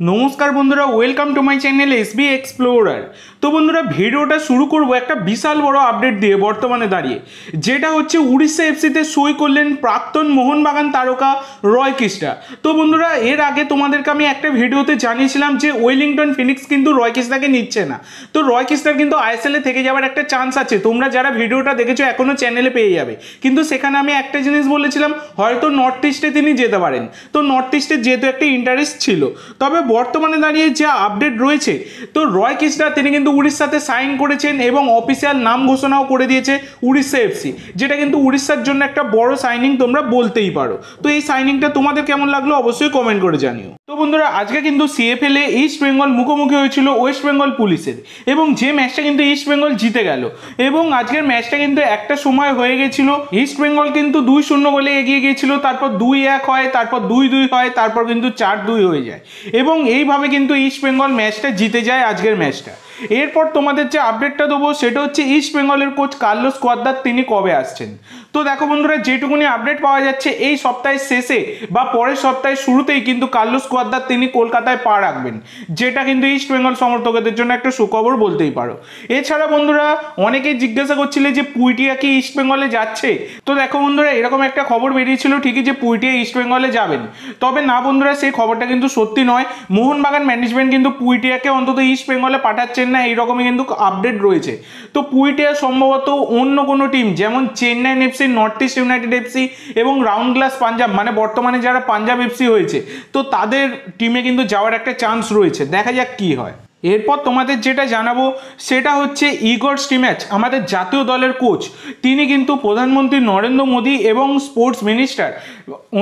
নমস্কার বন্ধুরা welcome to my channel S B explorer তো বন্ধুরা, ভিডিওটা শুরু করব একটা বিশাল বড় আপডেট দিয়ে বর্তমানে দাঁড়িয়ে। যেটা হচ্ছে উড়িষ্যা এফসিতে সই করলেন প্রাক্তন মোহনবাগান তারকা রয় কিস্টা তো বন্ধুরা, এর আগে তোমাদেরকে আমি একটা ভিডিওতে জানিয়েছিলাম যে ওয়েলিংটন ফিনিক্স কিন্তু রয় কিস্টাকে নিচ্ছে না। তো রয় কিস্টার কিন্তু আইএসএলে থেকে যাওয়ার একটা চান্স আছে। তোমরা যারা ভিডিওটা দেখেছ এখনও চ্যানেলে পেয়ে যাবে। কিন্তু সেখানে আমি একটা জিনিস বলেছিলাম, হয়তো নর্থ ইস্টে তিনি যেতে পারেন। তো নর্থ ইস্টে যেহেতু একটা ইন্টারেস্ট ছিল। তবে বর্তমানে দাঁড়িয়ে যা আপডেট রয়েছে, তো রয় কৃষ্ণা তিনি কিন্তু উড়িষ্যাতে সাইন করেছেন এবং অফিসিয়াল নাম ঘোষণাও করে দিয়েছে উড়িষ্যা এফসি যেটা কিন্তু উড়িষ্যার জন্য একটা বড় সাইনিং তোমরা বলতেই পারো। তো এই সাইনিংটা তোমাদের কেমন লাগল অবশ্যই কমেন্ট করে জানিও। তো বন্ধুরা, আজকে কিন্তু সিএফএল ইস্ট বেঙ্গল মুখোমুখি হয়েছিল ওয়েস্ট বেঙ্গল পুলিশের এবং যে ম্যাচটা কিন্তু ইস্ট বেঙ্গল জিতে গেল। এবং আজকের ম্যাচটা কিন্তু একটা সময় হয়ে গেছিল ইস্ট বেঙ্গল কিন্তু দুই শূন্য গোলে এগিয়ে গিয়েছিল, তারপর দুই এক হয়, তারপর দুই দুই হয়, তারপর কিন্তু চার দুই হয়ে যায়। এবং এইভাবে কিন্তু ইস্ট বেঙ্গল ম্যাচটা জিতে যায় আজকের ম্যাচটা এরপর তোমাদের যে আপডেটটা দেবো, সেটা হচ্ছে ইস্ট বেঙ্গলের কোচ কার্লোস কোয়াদ্দার, তিনি কবে আসছেন? তো দেখো বন্ধুরা, যেটুকুনি আপডেট পাওয়া যাচ্ছে, এই সপ্তাহের শেষে বা পরের সপ্তাহের শুরুতেই কিন্তু কার্লোস কোয়াদ্দার তিনি কলকাতায় পা রাখবেন, যেটা কিন্তু ইস্ট বেঙ্গল সমর্থকদের জন্য একটা সুখবর বলতেই পারো। এছাড়া বন্ধুরা, অনেকেই জিজ্ঞাসা করছিলে যে পুইটিয়া কি ইস্ট বেঙ্গলে যাচ্ছে? তো দেখো বন্ধুরা, এরকম একটা খবর বেরিয়েছিল ঠিকই যে পুইটিয়া ইস্ট বেঙ্গলে যাবেন। তবে না বন্ধুরা, সেই খবরটা কিন্তু সত্যি নয়। মোহনবাগান ম্যানেজমেন্ট কিন্তু পুইটিয়াকে অন্তত ইস্ট বেঙ্গলে পাঠাচ্ছেন না এইরকমই কিন্তু আপডেট রয়েছে। তো পুইটিয়া সম্ভবত অন্য কোনো টিম যেমন Chennai FC North East United FC এবং রাউন্ড গ্লাস পাঞ্জাব মানে বর্তমানে যারা পাঞ্জাব এফসি হয়েছে, তো তাদের টিমে কিন্তু যাওয়ার একটা চান্স রয়েছে। দেখা যাক কি হয়। এরপর তোমাদের যেটা জানাব, সেটা হচ্ছে ইগর স্টিম্যাচ আমাদের জাতীয় দলের কোচ। তিনি কিন্তু প্রধানমন্ত্রী নরেন্দ্র মোদী এবং স্পোর্টস মিনিস্টার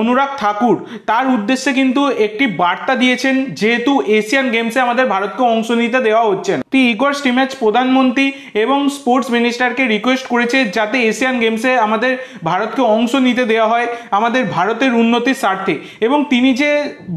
অনুরাগ ঠাকুর। তার উদ্দেশ্যে কিন্তু একটি বার্তা দিয়েছেন, যেহেতু এশিয়ান গেমসে আমাদের ভারতকে অংশ নিতে দেওয়া হচ্ছে না। ইগর স্টিম্যাচ প্রধানমন্ত্রী এবং স্পোর্টস মিনিস্টারকে রিকোয়েস্ট করেছে, যাতে এশিয়ান গেমসে আমাদের ভারতকে অংশ নিতে দেওয়া হয় আমাদের ভারতের উন্নতির স্বার্থে। এবং তিনি যে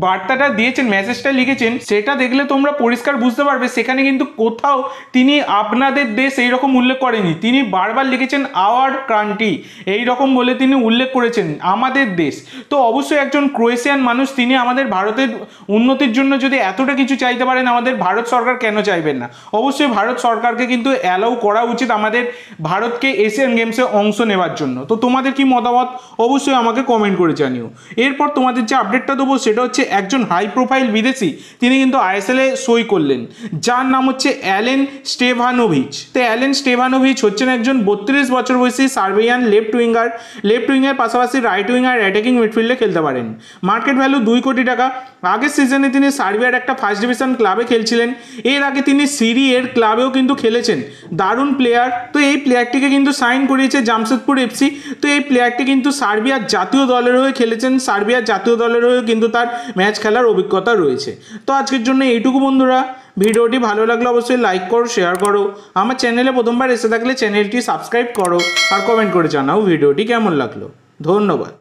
বার্তাটা দিয়েছেন মেসেজটা লিখেছেন, সেটা দেখলে তোমরা পরিষ্কার বুঝতে পারবে। সেখানে কিন্তু কোথাও তিনি আপনাদের দেশ এই রকম উল্লেখ করেনি। তিনি বারবার লিখেছেন আওয়ার কান্ট্রি এই রকম বলে তিনি উল্লেখ করেছেন, আমাদের দেশ। তো অবশ্যই একজন ক্রোয়েশিয়ান মানুষ, তিনি আমাদের ভারতের উন্নতির জন্য যদি এতটা কিছু চাইতে পারেন, আমাদের ভারত সরকার কেন চাইবেন না? অবশ্যই ভারত সরকারকে কিন্তু অ্যালাউ করা উচিত আমাদের ভারতকে এশিয়ান গেমসে অংশ নেওয়ার জন্য। তো তোমাদের কি মতামত? অবশ্যই আমাকে কমেন্ট করে জানিও। এরপর তোমাদের যে আপডেটটা দেবো, সেটা হচ্ছে একজন হাই প্রোফাইল বিদেশি, তিনি কিন্তু আইএসএলে সই করলেন। যার নাম হচ্ছে অ্যালেন স্টেভানোভিচ। তো অ্যালেন স্টেভানোভিচ হচ্ছেন একজন বত্রিশ বছর বয়সী সার্বিয়ান লেফট উইঙ্গার। লেফট উইংয়ের পাশাপাশি রাইট উইঙ্গার অ্যাটাকিং মিডফিল্ডে খেলতে পারেন। মার্কেট ভ্যালু দুই কোটি টাকা। আগের সিজনে তিনি সার্বিয়ার একটা ফার্স্ট ডিভিশন ক্লাবে খেলছিলেন। এর আগে তিনি সিরি এর ক্লাবেও কিন্তু খেলেছেন। দারুণ প্লেয়ার তো এই প্লেয়ারটিকে কিন্তু সাইন করিয়েছে জামশেদপুর এফসি তো এই প্লেয়ারটি কিন্তু সার্বিয়ার জাতীয় দলের হয়ে খেলেছেন। সার্বিয়ার জাতীয় দলের হয়েও কিন্তু তার ম্যাচ খেলার অভিজ্ঞতা রয়েছে। তো আজকের জন্য এইটুকু বন্ধুরা। ভিডিওটি ভালো লাগলে অবশ্যই লাইক করো শেয়ার করো। আমার চ্যানেলে প্রথমবার এসে থাকলে চ্যানেলটি সাবস্ক্রাইব করো আর কমেন্ট করে জানাও ভিডিওটি কেমন লাগল। ধন্যবাদ।